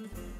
Mm-hmm.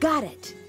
Got it.